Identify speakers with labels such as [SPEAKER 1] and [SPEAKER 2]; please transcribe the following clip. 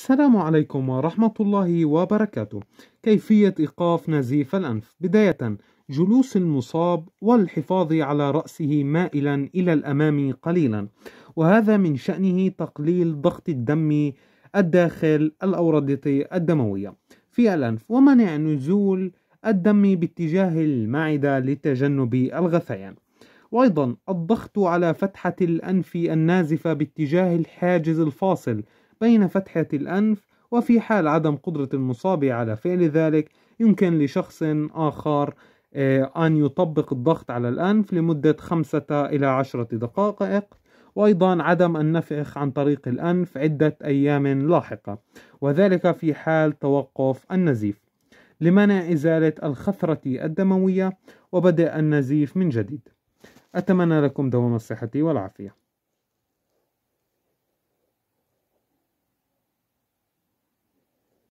[SPEAKER 1] السلام عليكم ورحمة الله وبركاته. كيفية إيقاف نزيف الأنف؟ بداية جلوس المصاب والحفاظ على رأسه مائلا إلى الأمام قليلا. وهذا من شأنه تقليل ضغط الدم الداخل الأوردة الدموية. في الأنف ومنع نزول الدم باتجاه المعدة لتجنب الغثيان. وأيضا الضغط على فتحة الأنف النازفة باتجاه الحاجز الفاصل بين فتحة الأنف وفي حال عدم قدرة المصاب على فعل ذلك يمكن لشخص آخر آه، أن يطبق الضغط على الأنف لمدة خمسة إلى عشرة دقائق. وأيضا عدم النفخ عن طريق الأنف عدة أيام لاحقة وذلك في حال توقف النزيف لمنع إزالة الخثرة الدموية وبدء النزيف من جديد. أتمنى لكم دوام الصحة والعافية.